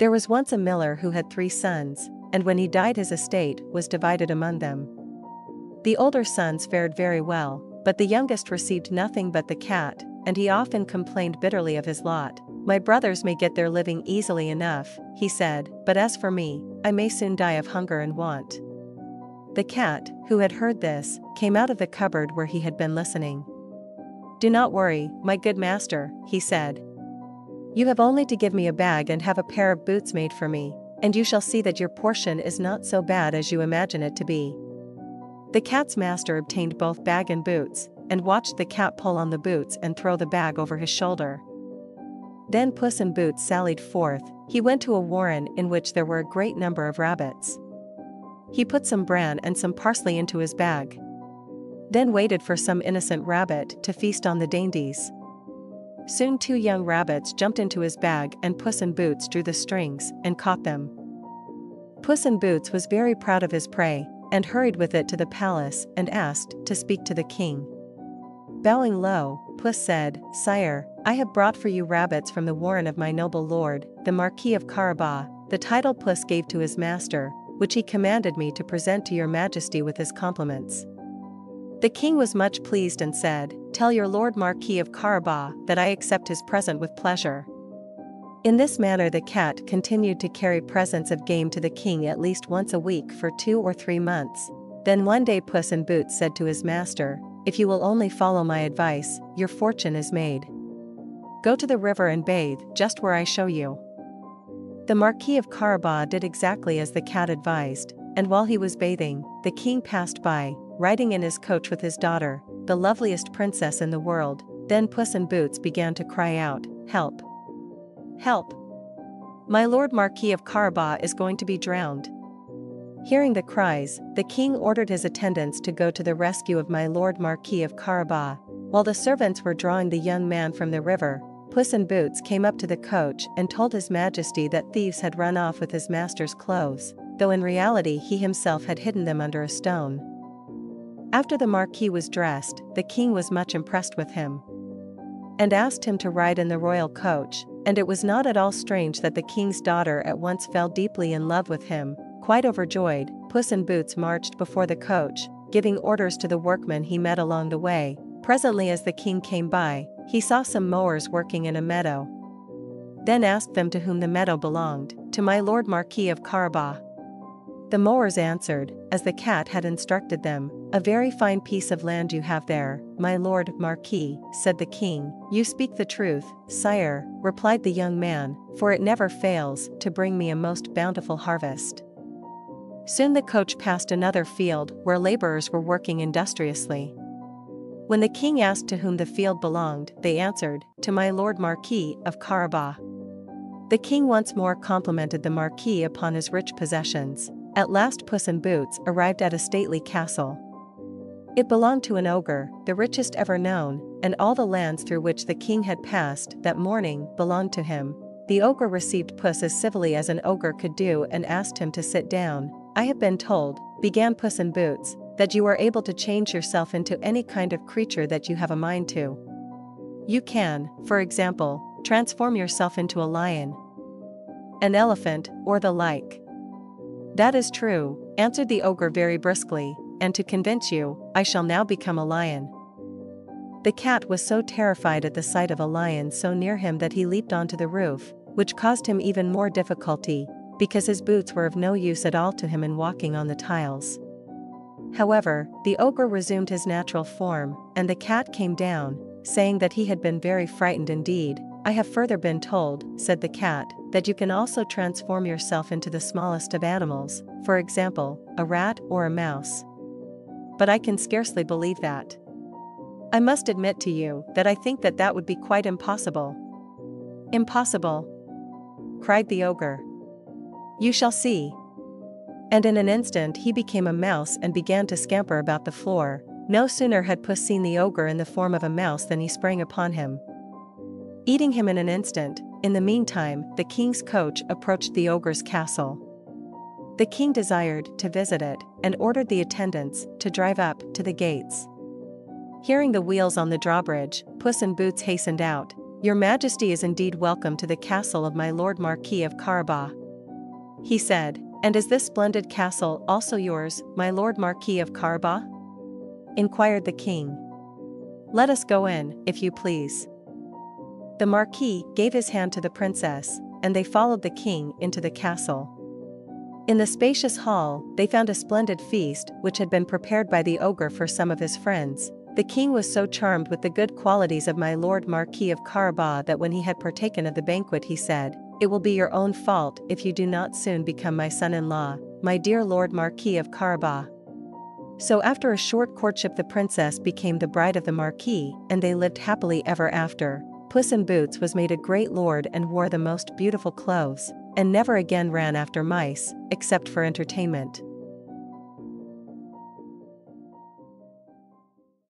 There was once a miller who had three sons, and when he died his estate was divided among them. The older sons fared very well, but the youngest received nothing but the cat, and he often complained bitterly of his lot. My brothers may get their living easily enough, he said, but as for me, I may soon die of hunger and want. The cat, who had heard this, came out of the cupboard where he had been listening. Do not worry, my good master, he said. You have only to give me a bag and have a pair of boots made for me, and you shall see that your portion is not so bad as you imagine it to be. The cat's master obtained both bag and boots, and watched the cat pull on the boots and throw the bag over his shoulder. Then Puss in Boots sallied forth, he went to a warren in which there were a great number of rabbits. He put some bran and some parsley into his bag. Then waited for some innocent rabbit to feast on the dainties. Soon two young rabbits jumped into his bag and Puss in Boots drew the strings and caught them. Puss in Boots was very proud of his prey, and hurried with it to the palace and asked to speak to the king. Bowing low, Puss said, Sire, I have brought for you rabbits from the warren of my noble lord, the Marquis of Carabas, the title Puss gave to his master, which he commanded me to present to your majesty with his compliments. The king was much pleased and said, Tell your lord Marquis of Carabas that I accept his present with pleasure. In this manner the cat continued to carry presents of game to the king at least once a week for two or three months. Then one day Puss in Boots said to his master, If you will only follow my advice, your fortune is made. Go to the river and bathe, just where I show you. The Marquis of Carabas did exactly as the cat advised, and while he was bathing, the king passed by, riding in his coach with his daughter, the loveliest princess in the world. Then Puss in Boots began to cry out, Help! Help! My lord Marquis of Carabas is going to be drowned. Hearing the cries, the king ordered his attendants to go to the rescue of my lord Marquis of Carabas. While the servants were drawing the young man from the river, Puss in Boots came up to the coach and told his majesty that thieves had run off with his master's clothes, though in reality he himself had hidden them under a stone. After the Marquis was dressed, the king was much impressed with him and asked him to ride in the royal coach, and it was not at all strange that the king's daughter at once fell deeply in love with him. Quite overjoyed, Puss in Boots marched before the coach, giving orders to the workmen he met along the way. Presently, as the king came by, he saw some mowers working in a meadow. Then asked them to whom the meadow belonged, to my lord Marquis of Carabas. The mowers answered, as the cat had instructed them, A very fine piece of land you have there, my lord Marquis, said the king. You speak the truth, sire, replied the young man, for it never fails to bring me a most bountiful harvest. Soon the coach passed another field where laborers were working industriously. When the king asked to whom the field belonged, they answered, To my lord Marquis of Carabas. The king once more complimented the Marquis upon his rich possessions, at last Puss in Boots arrived at a stately castle. It belonged to an ogre, the richest ever known, and all the lands through which the king had passed that morning belonged to him. The ogre received Puss as civilly as an ogre could do and asked him to sit down. I have been told, began Puss in Boots, that you are able to change yourself into any kind of creature that you have a mind to. You can, for example, transform yourself into a lion, an elephant, or the like. That is true, answered the ogre very briskly, and to convince you, I shall now become a lion. The cat was so terrified at the sight of a lion so near him that he leaped onto the roof, which caused him even more difficulty, because his boots were of no use at all to him in walking on the tiles. However, the ogre resumed his natural form, and the cat came down, saying that he had been very frightened indeed. I have further been told, said the cat, that you can also transform yourself into the smallest of animals, for example, a rat or a mouse. But I can scarcely believe that. I must admit to you that I think that that would be quite impossible. Impossible! cried the ogre. You shall see. And in an instant he became a mouse and began to scamper about the floor. No sooner had Puss seen the ogre in the form of a mouse than he sprang upon him. Eating him in an instant, in the meantime, the king's coach approached the ogre's castle. The king desired to visit it and ordered the attendants to drive up to the gates. Hearing the wheels on the drawbridge, Puss in Boots hastened out. Your Majesty is indeed welcome to the castle of my Lord Marquis of Carabas. He said, And is this splendid castle also yours, my Lord Marquis of Carabas? inquired the king. Let us go in, if you please. The Marquis gave his hand to the princess, and they followed the king into the castle. In the spacious hall, they found a splendid feast which had been prepared by the ogre for some of his friends. The king was so charmed with the good qualities of my lord Marquis of Carabas that when he had partaken of the banquet he said, It will be your own fault if you do not soon become my son-in-law, my dear lord Marquis of Carabas. So after a short courtship the princess became the bride of the marquis, and they lived happily ever after. Puss in Boots was made a great lord and wore the most beautiful clothes, and never again ran after mice, except for entertainment.